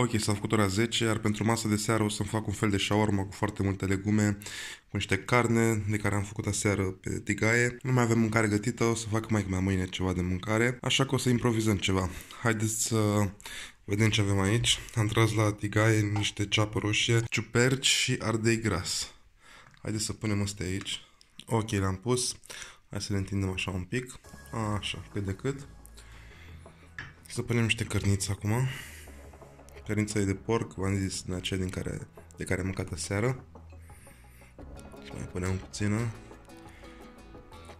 Ok, s-a făcut ora 10, iar pentru masă de seară o să-mi fac un fel de shawarma cu foarte multe legume, cu niște carne de care am făcut aseară pe tigaie. Nu mai avem mâncare gătită, o să fac mai mea mâine ceva de mâncare, așa că o să improvizăm ceva. Haideți să vedem ce avem aici. Am tras la tigaie niște ceapă roșie, ciuperci și ardei gras. Haideți să punem astea aici. Ok, le-am pus. Hai să le întindem așa un pic. Așa, cât de cât. Să punem niște cărniți acum. Cărnița e de porc, v-am zis, din aceea din care, de care am mâncat aseară. Și mai punem puțină.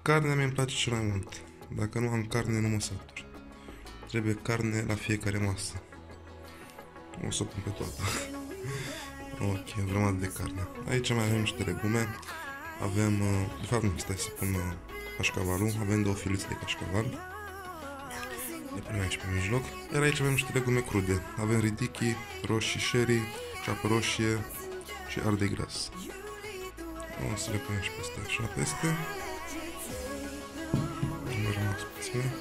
Carnea mi-mi place cel mai mult. Dacă nu am carne, nu mă satur. Trebuie carne la fiecare masă. O să o pun pe toată. ok, vrem de carne. Aici mai avem niște legume. Avem, uh, de fapt nu, stai să pun uh, cașcavalul. Avem două filițe de cașcaval. Le punem aici pe mijloc. Iar aici avem niște legume crude. Avem ridichi, roșii sherry, ceapă roșie și ardei gras. O să le punem și peste așa peste. Nu rămas puține.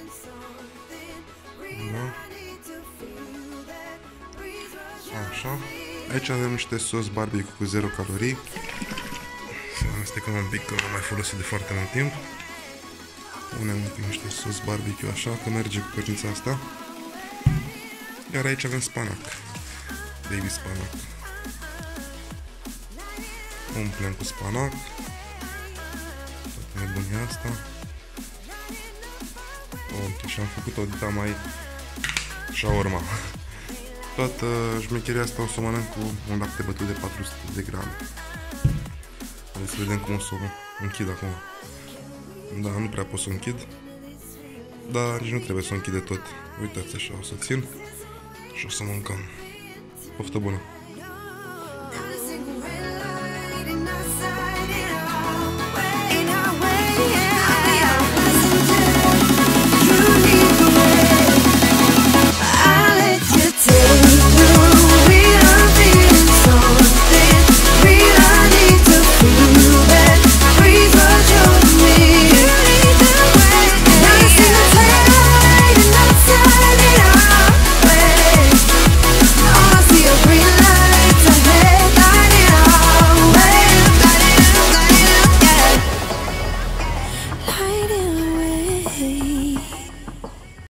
Da. Așa. Aici avem niște sos barbecue cu 0 calorii. Să amestecăm un pic că nu mai folosit de foarte mult timp. Punem un pic niște sos barbecue așa, că merge cu cărnița asta. Iar aici avem spanac. Baby spanac. Umplem cu spanac. Toată nebunia asta. Ok, și am făcut o dita mai shawarma. Toată șmecheria asta o să o mănânc cu un lapte bătut de 400 de grame. Haideți să vedem cum o să o închid acum. Da, nu prea pot să o închid. Dar nici nu trebuie să o închid de tot. Uitați așa, o să țin și o să mâncăm. Poftă bună!